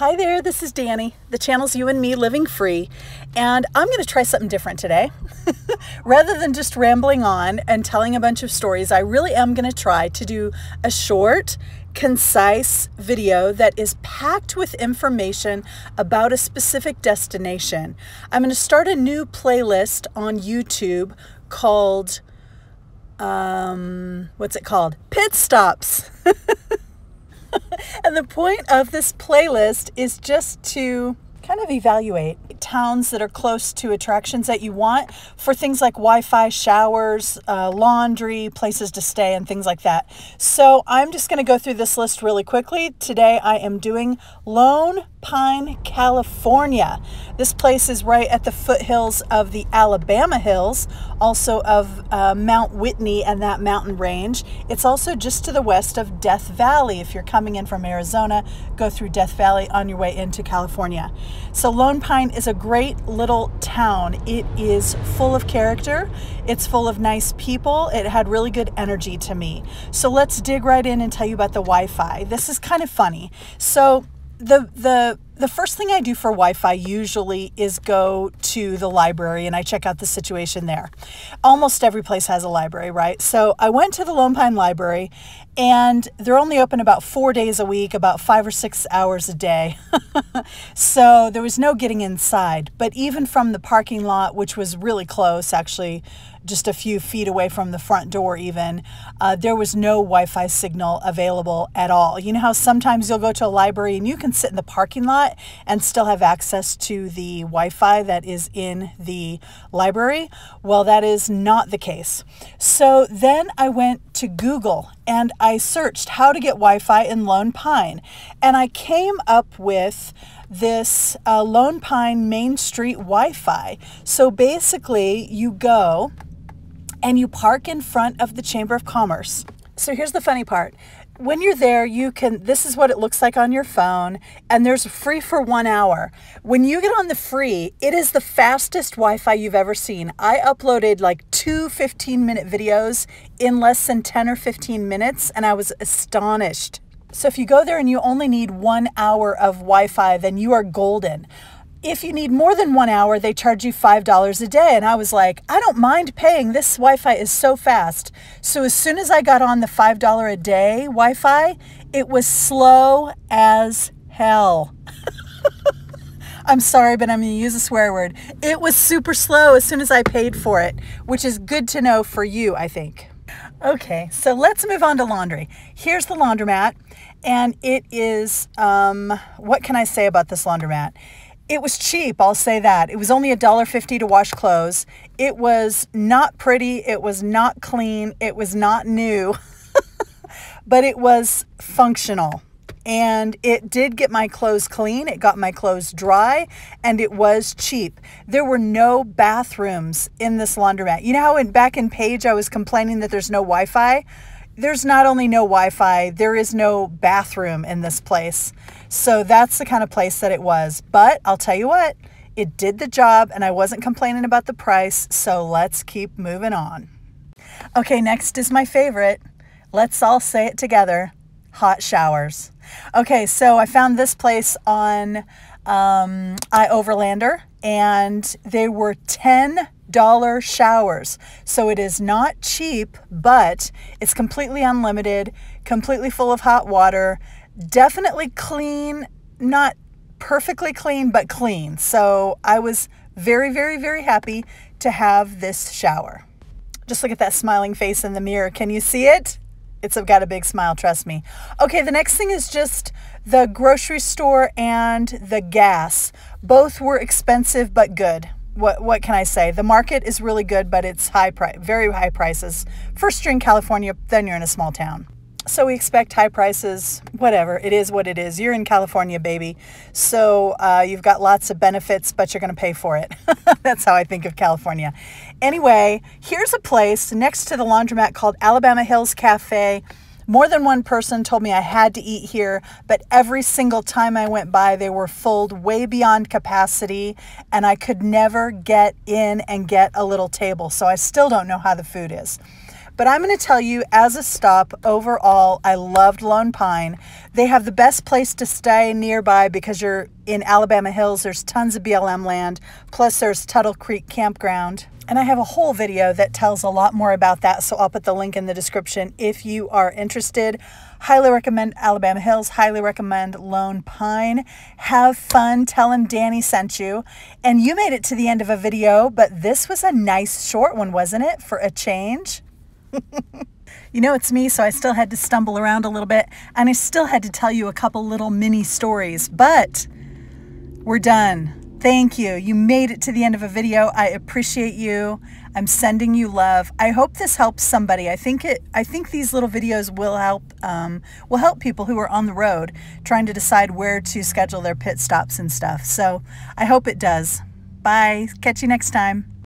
Hi there, this is Dani. The channel's You and Me Living Free, and I'm going to try something different today. Rather than just rambling on and telling a bunch of stories, I really am going to try to do a short, concise video that is packed with information about a specific destination. I'm going to start a new playlist on YouTube called, um, what's it called? Pit Stops. and the point of this playlist is just to kind of evaluate towns that are close to attractions that you want for things like Wi-Fi, showers, uh, laundry, places to stay, and things like that. So I'm just going to go through this list really quickly. Today I am doing Lone Pine, California. This place is right at the foothills of the Alabama Hills, also of uh, Mount Whitney and that mountain range. It's also just to the west of Death Valley. If you're coming in from Arizona, go through Death Valley on your way into California. So Lone Pine is a great little town. It is full of character. It's full of nice people. It had really good energy to me. So let's dig right in and tell you about the Wi-Fi. This is kind of funny. So the the the first thing I do for Wi-Fi usually is go to the library and I check out the situation there. Almost every place has a library, right? So I went to the Lone Pine Library and they're only open about four days a week, about five or six hours a day. so there was no getting inside. But even from the parking lot, which was really close, actually just a few feet away from the front door, even, uh, there was no Wi Fi signal available at all. You know how sometimes you'll go to a library and you can sit in the parking lot and still have access to the Wi Fi that is in the library? Well, that is not the case. So then I went to Google and I searched how to get Wi Fi in Lone Pine, and I came up with this uh, Lone Pine Main Street Wi Fi. So basically, you go and you park in front of the Chamber of Commerce. So here's the funny part. When you're there, you can, this is what it looks like on your phone, and there's free for one hour. When you get on the free, it is the fastest Wi Fi you've ever seen. I uploaded like two 15 minute videos in less than 10 or 15 minutes, and I was astonished. So if you go there and you only need one hour of Wi Fi, then you are golden if you need more than one hour, they charge you $5 a day. And I was like, I don't mind paying. This Wi Fi is so fast. So as soon as I got on the $5 a day Wi Fi, it was slow as hell. I'm sorry, but I'm going to use a swear word. It was super slow as soon as I paid for it, which is good to know for you, I think. Okay, so let's move on to laundry. Here's the laundromat, and it is, um, what can I say about this laundromat? It was cheap, I'll say that. It was only $1.50 to wash clothes. It was not pretty, it was not clean, it was not new, but it was functional. And it did get my clothes clean, it got my clothes dry, and it was cheap. There were no bathrooms in this laundromat. You know how in, back in Page I was complaining that there's no Wi Fi? There's not only no Wi-Fi, there is no bathroom in this place. So that's the kind of place that it was. But I'll tell you what, it did the job and I wasn't complaining about the price. So let's keep moving on. Okay, next is my favorite. Let's all say it together. Hot showers. Okay, so I found this place on um, iOverlander and they were 10 dollar showers. So it is not cheap, but it's completely unlimited, completely full of hot water, definitely clean, not perfectly clean, but clean. So I was very, very, very happy to have this shower. Just look at that smiling face in the mirror. Can you see it? It's got a big smile, trust me. Okay, the next thing is just the grocery store and the gas. Both were expensive but good what what can I say? The market is really good, but it's high price, very high prices. First you're in California, then you're in a small town. So we expect high prices, whatever. It is what it is. You're in California, baby. So uh, you've got lots of benefits, but you're going to pay for it. That's how I think of California. Anyway, here's a place next to the laundromat called Alabama Hills Cafe. More than one person told me I had to eat here, but every single time I went by, they were filled way beyond capacity, and I could never get in and get a little table. So I still don't know how the food is. But I'm going to tell you, as a stop, overall, I loved Lone Pine. They have the best place to stay nearby because you're in Alabama Hills. There's tons of BLM land, plus there's Tuttle Creek Campground. And I have a whole video that tells a lot more about that, so I'll put the link in the description if you are interested. Highly recommend Alabama Hills, highly recommend Lone Pine. Have fun, tell them Dani sent you. And you made it to the end of a video, but this was a nice short one, wasn't it, for a change? you know, it's me, so I still had to stumble around a little bit, and I still had to tell you a couple little mini stories, but we're done. Thank you. You made it to the end of a video. I appreciate you. I'm sending you love. I hope this helps somebody. I think it. I think these little videos will help. Um, will help people who are on the road trying to decide where to schedule their pit stops and stuff. So I hope it does. Bye. Catch you next time.